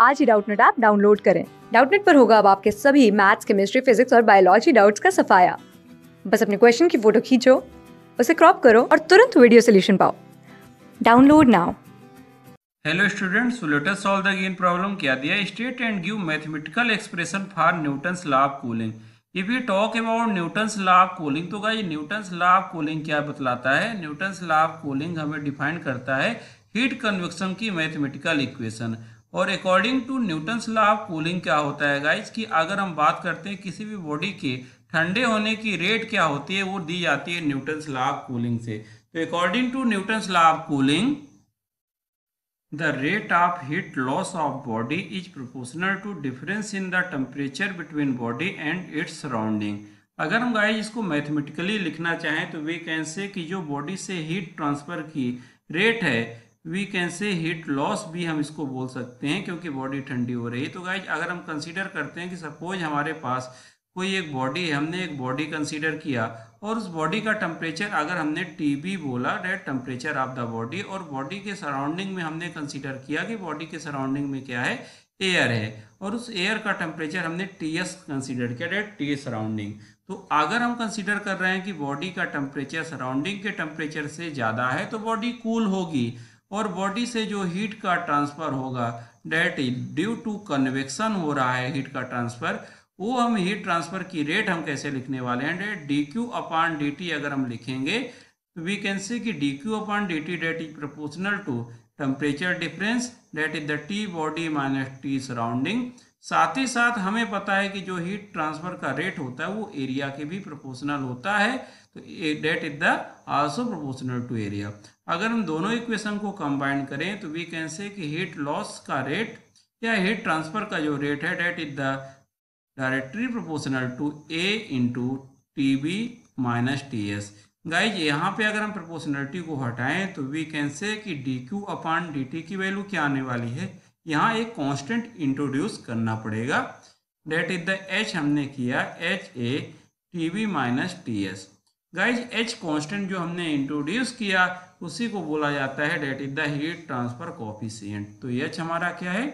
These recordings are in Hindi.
आज ही डाउटनेट ऐप डाउनलोड करें डाउटनेट पर होगा अब आपके सभी मैथ्स केमिस्ट्री फिजिक्स और बायोलॉजी डाउट्स का सफाया बस अपने क्वेश्चन की फ़ोटो खींचो उसे क्रॉप करो और तुरंत वीडियो सोल्यूशन पाओ download now students, so let us solve the again problem क्या दिया state and give mathematical expression for Newton's law of cooling. If we talk about Newton's law of cooling तो guys Newton's law of cooling क्या बतलाता है Newton's law of cooling हमें डिफाइन करता है हीट कन्वेक्शन की मैथमेटिकल इक्वेशन और according to Newton's law of cooling क्या होता है गाइज़ कि अगर हम बात करते हैं किसी भी बॉडी के, ठंडे होने की रेट क्या होती है, वो दी जाती है न्यूटन्स लॉ ऑफ़ कूलिंग से। तो according to Newton's law of cooling the rate of heat loss of body is proportional to difference in the temperature between body and its surrounding अगर हम गाइज़ इसको मैथमेटिकली लिखना चाहें तो वे कैन से कि जो बॉडी से हीट ट्रांसफ़र की रेट है we can say heat loss भी हम इसको बोल सकते हैं क्योंकि बॉडी ठंडी हो रही है। तो गाइज़ अगर हम कंसीडर करते हैं कि सपोज़ हमारे पास कोई एक बॉडी है हमने एक बॉडी कंसीडर किया और उस बॉडी का टेम्परेचर अगर हमने टी बी बोला that temperature of the body और बॉडी के सराउंडिंग में हमने कंसीडर किया कि बॉडी के सराउंडिंग में क्या है? एयर है। और उस एयर का टेम्परेचर हमने टी एस कंसिडर किया डेट टी सराउंडिंग तो अगर हम कंसीडर कर रहे हैं कि बॉडी का टेम्परेचर सराउंडिंग के टेम्परेचर से ज़्यादा है तो बॉडी कूल होगी। और बॉडी से जो हीट का ट्रांसफ़र होगा डेट ड्यू टू कन्वेक्शन हो रहा है हीट का ट्रांसफ़र वो हम हीट ट्रांसफ़र की रेट हम कैसे लिखने वाले हैं? That D Q upon D T अगर हम लिखेंगे वी कैन सी कि D Q upon D T that is proportional to temperature difference that is the T body minus T surrounding साथ ही साथ हमें पता है कि जो हीट ट्रांसफ़र का रेट होता है, वो एरिया के भी प्रोपोर्शनल होता है। तो that is the also proportional to area अगर हम दोनों इक्वेशन को कंबाइन करें तो वी कैन से कि हीट लॉस का रेट या हीट ट्रांसफ़र का जो रेट है that is the directly proportional to A into T B minus T S guys यहाँ पे अगर हम प्रोपोर्शनलिटी को हटाएँ तो वी कैन से कि D Q upon D T की वैल्यू क्या आने वाली है? यहाँ एक कांस्टेंट इंट्रोड्यूस करना पड़ेगा। डेट इज़ द एच हमने किया h A T V minus T S guys h constant जो हमने इंट्रोड्यूस किया, उसी को बोला जाता है that is the heat transfer coefficient तो एच हमारा क्या है?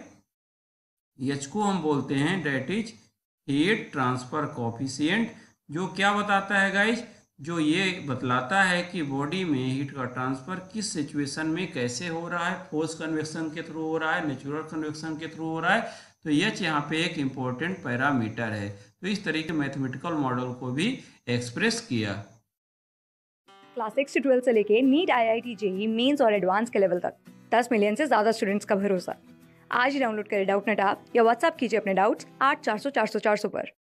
एच को हम बोलते हैं that is heat transfer coefficient जो क्या बताता है गाइज़ जो ये बतलाता है कि बॉडी में हीट का ट्रांसफ़र किस सिचुएशन में कैसे हो रहा है, फोर्स कन्वेक्शन के थ्रू हो रहा है, नेचुरल कन्वेक्शन के थ्रू हो रहा है तो एच यहाँ पे एक इम्पोर्टेंट पैरामीटर है। तो इस तरीके मैथमेटिकल मॉडल को भी एक्सप्रेस किया। क्लास सिक्स से ट्वेल्थ से लेके NEET I I T JEE mains और एडवांस के लेवल तक। दस मिलियन से ज़्यादा स्टूडेंट्स का भरोसा। आज ही डाउनलोड करें डाउट नेट आप या व्हाट्सअप कीजिए अपने डाउट्स आठ चार सौ चार सौ चार सौ पर।